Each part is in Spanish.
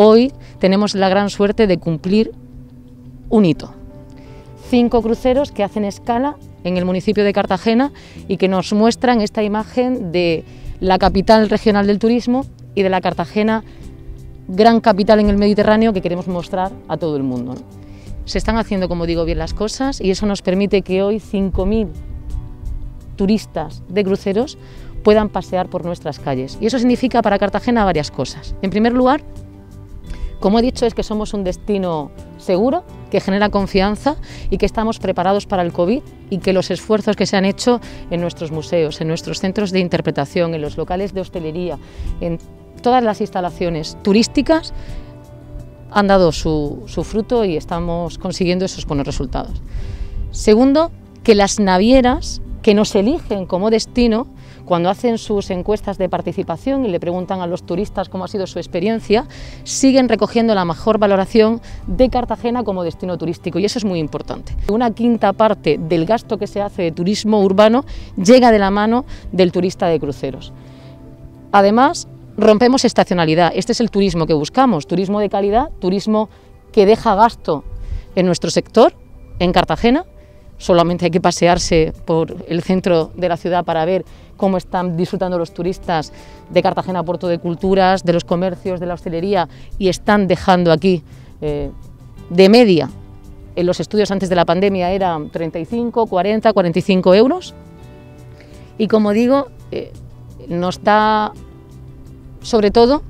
Hoy tenemos la gran suerte de cumplir un hito. Cinco cruceros que hacen escala en el municipio de Cartagena y que nos muestran esta imagen de la capital regional del turismo y de la Cartagena gran capital en el Mediterráneo que queremos mostrar a todo el mundo. Se están haciendo, como digo, bien las cosas y eso nos permite que hoy 5.000 turistas de cruceros puedan pasear por nuestras calles. Y eso significa para Cartagena varias cosas. En primer lugar, como he dicho, es que somos un destino seguro, que genera confianza y que estamos preparados para el COVID y que los esfuerzos que se han hecho en nuestros museos, en nuestros centros de interpretación, en los locales de hostelería, en todas las instalaciones turísticas, han dado su, fruto y estamos consiguiendo esos buenos resultados. Segundo, que las navieras que nos eligen como destino cuando hacen sus encuestas de participación y le preguntan a los turistas cómo ha sido su experiencia, siguen recogiendo la mejor valoración de Cartagena como destino turístico y eso es muy importante. Una quinta parte del gasto que se hace de turismo urbano llega de la mano del turista de cruceros. Además, rompemos estacionalidad. Este es el turismo que buscamos, turismo de calidad, turismo que deja gasto en nuestro sector, en Cartagena, solamente hay que pasearse por el centro de la ciudad para ver cómo están disfrutando los turistas de Cartagena Puerto de Culturas, de los comercios, de la hostelería y están dejando aquí eh, de media, en los estudios antes de la pandemia eran 35, 40, 45 euros. Y como digo, eh, nos da sobre todo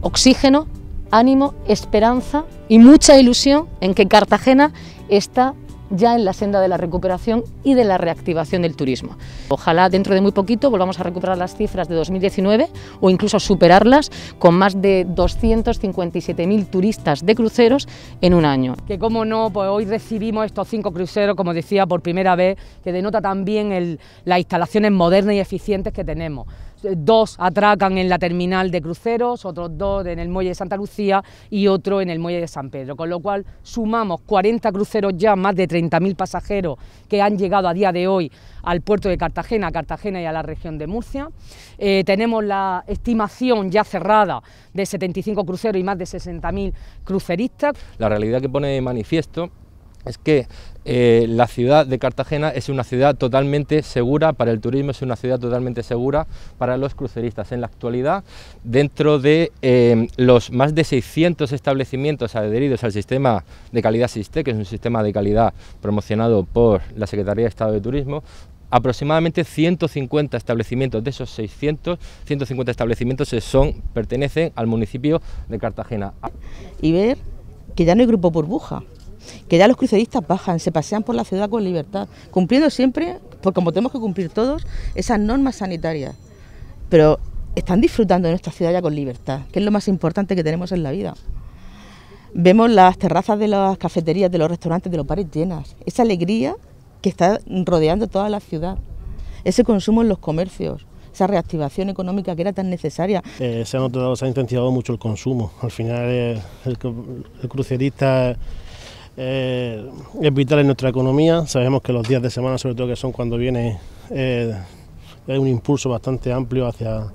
oxígeno, ánimo, esperanza y mucha ilusión en que Cartagena está ya en la senda de la recuperación y de la reactivación del turismo. Ojalá dentro de muy poquito volvamos a recuperar las cifras de 2019 o incluso superarlas con más de 257.000 turistas de cruceros en un año. Que como no, pues hoy recibimos estos cinco cruceros, como decía, por primera vez, que denota también las instalaciones modernas y eficientes que tenemos dos atracan en la terminal de cruceros, otros dos en el muelle de Santa Lucía y otro en el muelle de San Pedro, con lo cual sumamos 40 cruceros ya, más de 30.000 pasajeros que han llegado a día de hoy al puerto de Cartagena, a Cartagena y a la región de Murcia. Eh, tenemos la estimación ya cerrada de 75 cruceros y más de 60.000 cruceristas. La realidad que pone de manifiesto es que eh, la ciudad de Cartagena es una ciudad totalmente segura para el turismo, es una ciudad totalmente segura para los cruceristas. En la actualidad, dentro de eh, los más de 600 establecimientos adheridos al sistema de calidad SISTE, que es un sistema de calidad promocionado por la Secretaría de Estado de Turismo, aproximadamente 150 establecimientos de esos 600, 150 establecimientos son, pertenecen al municipio de Cartagena. Y ver que ya no hay grupo burbuja, que ya los cruceristas bajan, se pasean por la ciudad con libertad, cumpliendo siempre, porque como tenemos que cumplir todos, esas normas sanitarias. Pero están disfrutando de nuestra ciudad ya con libertad, que es lo más importante que tenemos en la vida. Vemos las terrazas de las cafeterías, de los restaurantes, de los bares llenas, esa alegría que está rodeando toda la ciudad, ese consumo en los comercios, esa reactivación económica que era tan necesaria. Eh, se, ha notado, se ha intensificado mucho el consumo. Al final eh, el, el, crucerista eh, es vital en nuestra economía. Sabemos que los días de semana, sobre todo que son cuando viene, eh, hay un impulso bastante amplio hacia,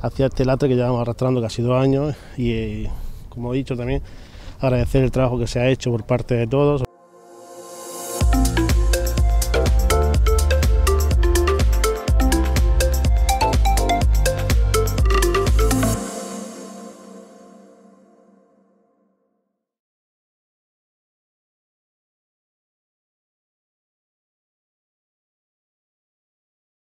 hacia este latre que llevamos arrastrando casi dos años y, como he dicho también, agradecer el trabajo que se ha hecho por parte de todos.